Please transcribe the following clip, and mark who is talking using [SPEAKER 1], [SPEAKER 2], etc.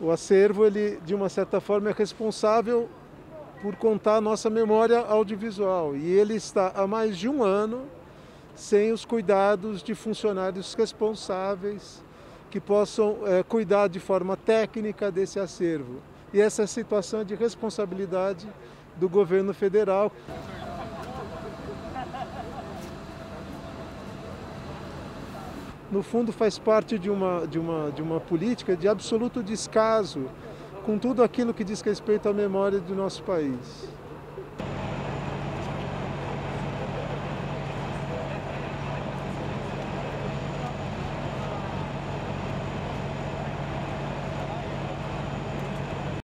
[SPEAKER 1] O acervo, ele, de uma certa forma, é responsável por contar a nossa memória audiovisual. E ele está há mais de um ano sem os cuidados de funcionários responsáveis que possam é, cuidar de forma técnica desse acervo. E essa situação é de responsabilidade do governo federal. no fundo faz parte de uma, de uma, de uma política de absoluto descaso com tudo aquilo que diz respeito à memória do nosso país.